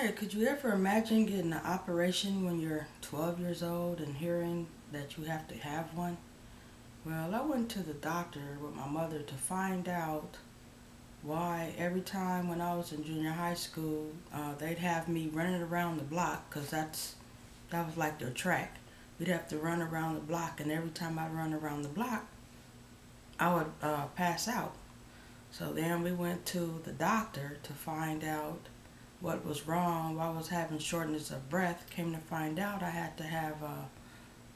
Hey, could you ever imagine getting an operation when you're 12 years old and hearing that you have to have one? Well, I went to the doctor with my mother to find out why every time when I was in junior high school, uh, they'd have me running around the block because that's that was like their track. We'd have to run around the block, and every time I run around the block, I would uh, pass out. So then we went to the doctor to find out what was wrong, why I was having shortness of breath. Came to find out I had to have uh,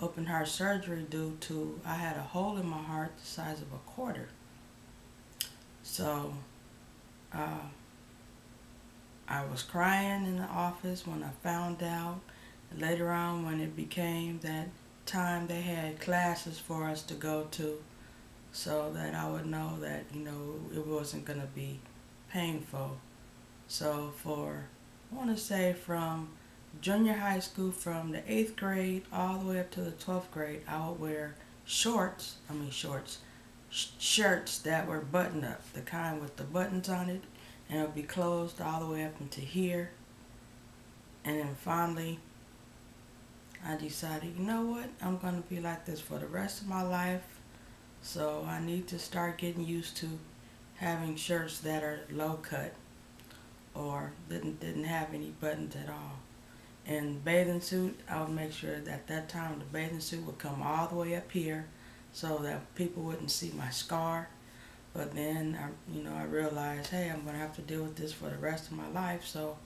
open heart surgery due to I had a hole in my heart the size of a quarter. So uh, I was crying in the office when I found out. Later on, when it became that time, they had classes for us to go to so that I would know that, you know, it wasn't going to be painful. So for, I want to say from junior high school, from the 8th grade all the way up to the 12th grade, I would wear shorts, I mean shorts, sh shirts that were button up, the kind with the buttons on it, and it would be closed all the way up into here. And then finally, I decided, you know what, I'm going to be like this for the rest of my life. So I need to start getting used to having shirts that are low cut or didn't didn't have any buttons at all. And bathing suit, I would make sure that at that time the bathing suit would come all the way up here so that people wouldn't see my scar. But then, I, you know, I realized, hey, I'm going to have to deal with this for the rest of my life, so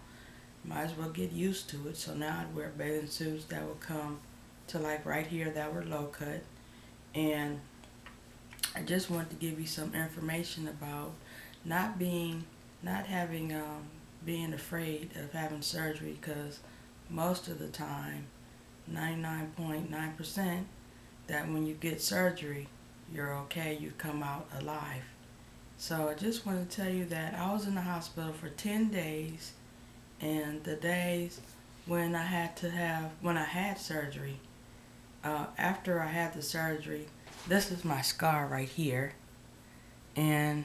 might as well get used to it. So now I'd wear bathing suits that would come to like right here that were low cut. And I just wanted to give you some information about not being, not having um, being afraid of having surgery because most of the time, 99.9%, percent that when you get surgery, you're okay, you come out alive. So I just want to tell you that I was in the hospital for 10 days and the days when I had to have, when I had surgery, uh, after I had the surgery, this is my scar right here. And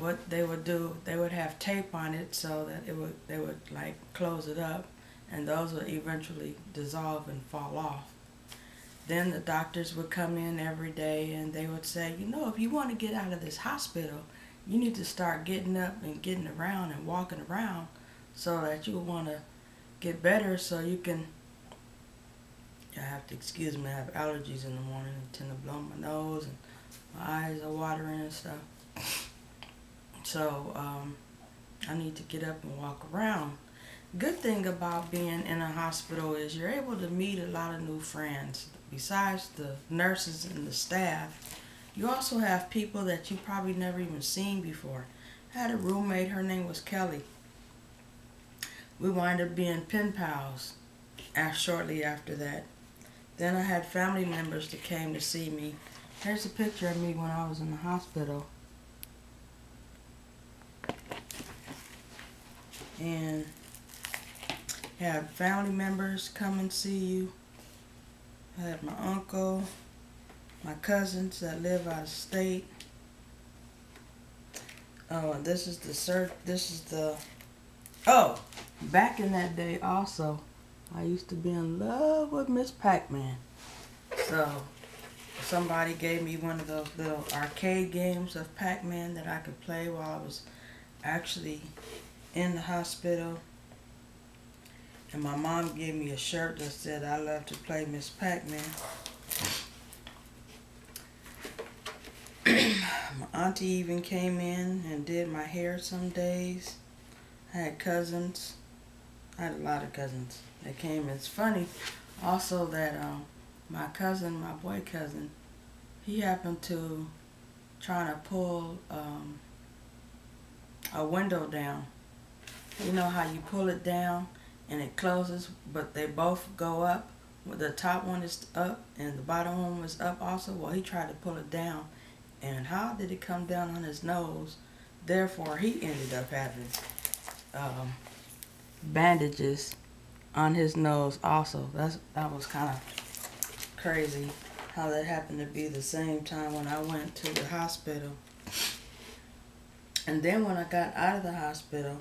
what they would do, they would have tape on it so that it would they would like close it up, and those would eventually dissolve and fall off. Then the doctors would come in every day and they would say, you know, if you want to get out of this hospital, you need to start getting up and getting around and walking around so that you want to get better so you can I have to excuse me, I have allergies in the morning. I tend to blow my nose and my eyes are watering and stuff. So um, I need to get up and walk around. Good thing about being in a hospital is you're able to meet a lot of new friends. Besides the nurses and the staff, you also have people that you probably never even seen before. I had a roommate, her name was Kelly. We wind up being pen pals shortly after that. Then I had family members that came to see me. Here's a picture of me when I was in the hospital. And have family members come and see you. I have my uncle, my cousins that live out of state. Oh, this is the cert. This is the. Oh, back in that day, also, I used to be in love with Miss Pac-Man. So, somebody gave me one of those little arcade games of Pac-Man that I could play while I was actually in the hospital. And my mom gave me a shirt that said, I love to play Miss Pac-Man. my auntie even came in and did my hair some days. I had cousins. I had a lot of cousins that came. It's funny also that um, my cousin, my boy cousin, he happened to trying to pull um, a window down you know how you pull it down and it closes, but they both go up. The top one is up and the bottom one was up also. Well, he tried to pull it down. And how did it come down on his nose? Therefore, he ended up having um, bandages on his nose also. That's That was kind of crazy how that happened to be the same time when I went to the hospital. And then when I got out of the hospital,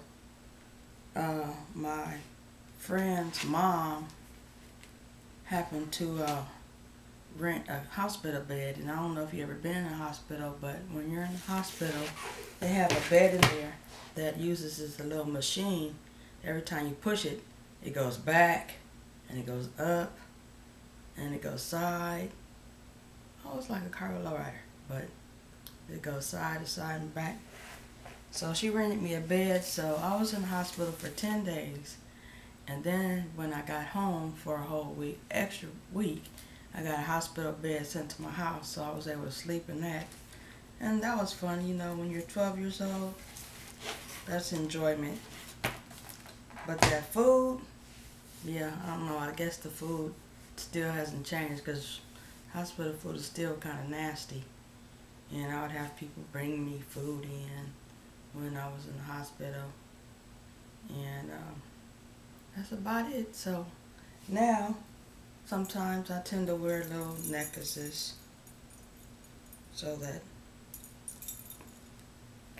uh, my friend's mom happened to uh, rent a hospital bed, and I don't know if you've ever been in a hospital, but when you're in the hospital, they have a bed in there that uses this little machine. Every time you push it, it goes back, and it goes up, and it goes side. Oh, it's like a car rider, but it goes side to side and back. So she rented me a bed, so I was in the hospital for 10 days. And then when I got home for a whole week, extra week, I got a hospital bed sent to my house, so I was able to sleep in that. And that was fun, you know, when you're 12 years old, that's enjoyment. But that food, yeah, I don't know, I guess the food still hasn't changed because hospital food is still kind of nasty. And I would have people bring me food in when I was in the hospital. And um, that's about it. So now, sometimes I tend to wear little necklaces so that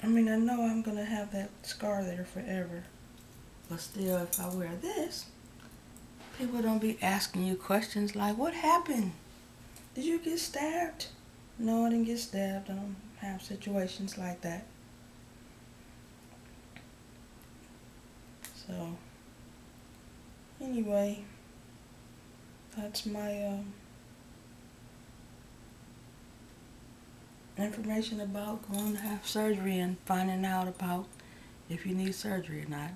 I mean, I know I'm going to have that scar there forever. But still, if I wear this, people don't be asking you questions like, what happened? Did you get stabbed? No, I didn't get stabbed. I don't have situations like that. So, anyway, that's my uh, information about going to have surgery and finding out about if you need surgery or not.